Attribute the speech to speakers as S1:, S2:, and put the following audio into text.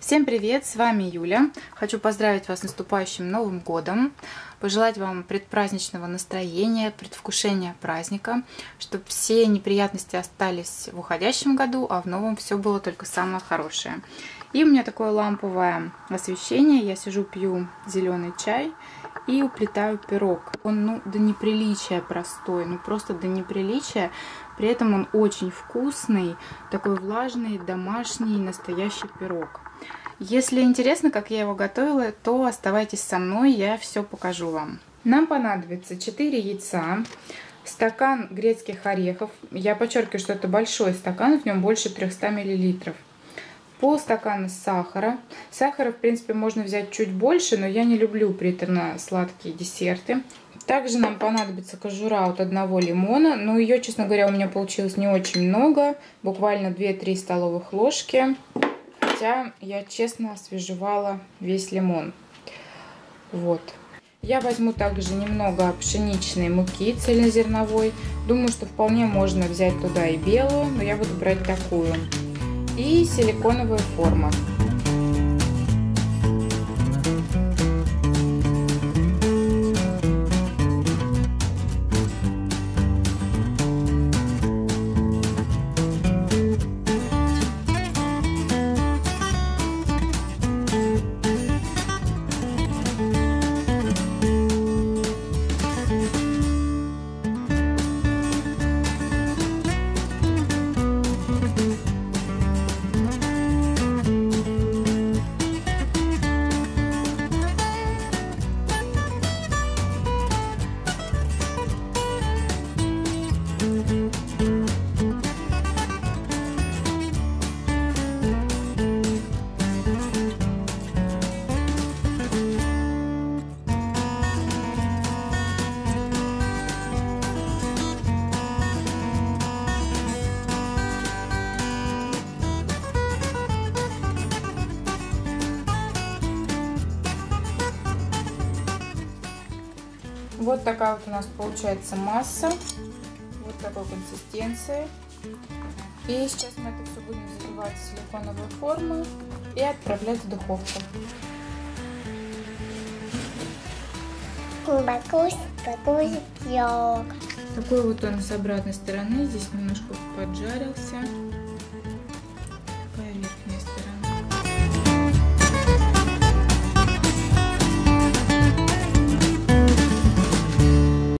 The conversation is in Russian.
S1: Всем привет, с вами Юля. Хочу поздравить вас с наступающим Новым Годом, пожелать вам предпраздничного настроения, предвкушения праздника, чтобы все неприятности остались в уходящем году, а в новом все было только самое хорошее. И у меня такое ламповое освещение, я сижу, пью зеленый чай и уплетаю пирог. Он, ну, до неприличия простой, ну просто до неприличия. При этом он очень вкусный, такой влажный, домашний, настоящий пирог. Если интересно, как я его готовила, то оставайтесь со мной, я все покажу вам. Нам понадобится 4 яйца, стакан грецких орехов. Я подчеркиваю, что это большой стакан, в нем больше 300 миллилитров полстакана сахара. Сахара, в принципе, можно взять чуть больше, но я не люблю приторно-сладкие десерты. Также нам понадобится кожура от одного лимона, но ее, честно говоря, у меня получилось не очень много, буквально 2-3 столовых ложки хотя я честно освежевала весь лимон. Вот. Я возьму также немного пшеничной муки цельнозерновой. Думаю, что вполне можно взять туда и белую, но я буду брать такую. И силиконовая форма. Вот такая вот у нас получается масса. Вот такой консистенции. И сейчас мы это все будем заливать в силиконовую форму и отправлять в духовку. Такой вот он с обратной стороны. Здесь немножко поджарился.